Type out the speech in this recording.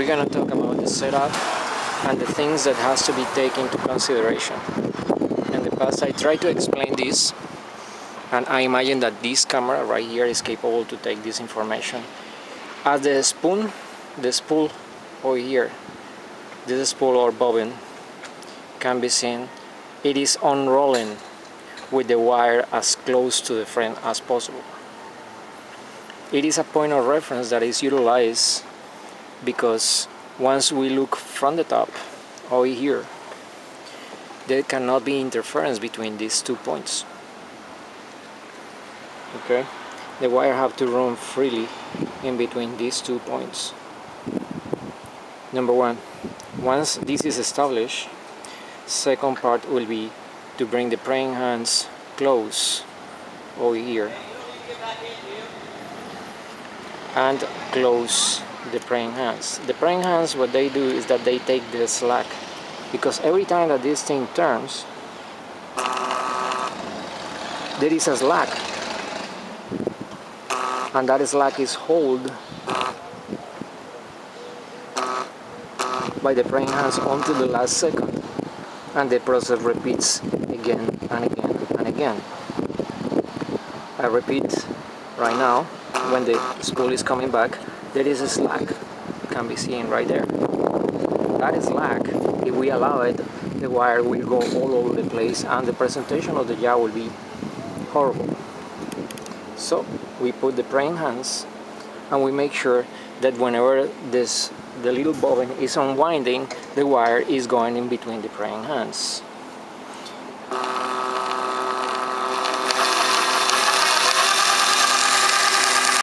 we're gonna talk about the setup and the things that has to be taken into consideration. In the past I tried to explain this and I imagine that this camera right here is capable to take this information. As the spoon, the spool over here, this spool or bobbin can be seen, it is unrolling with the wire as close to the frame as possible. It is a point of reference that is utilized because once we look from the top over here, there cannot be interference between these two points. Okay, the wire have to run freely in between these two points. Number one, once this is established, second part will be to bring the praying hands close over here and close the praying hands. The praying hands what they do is that they take the slack because every time that this thing turns there is a slack and that slack is held by the praying hands until the last second and the process repeats again and again and again. I repeat right now when the spool is coming back there is a slack can be seen right there. That slack if we allow it the wire will go all over the place and the presentation of the jaw will be horrible. So we put the praying hands and we make sure that whenever this the little bobbin is unwinding, the wire is going in between the praying hands.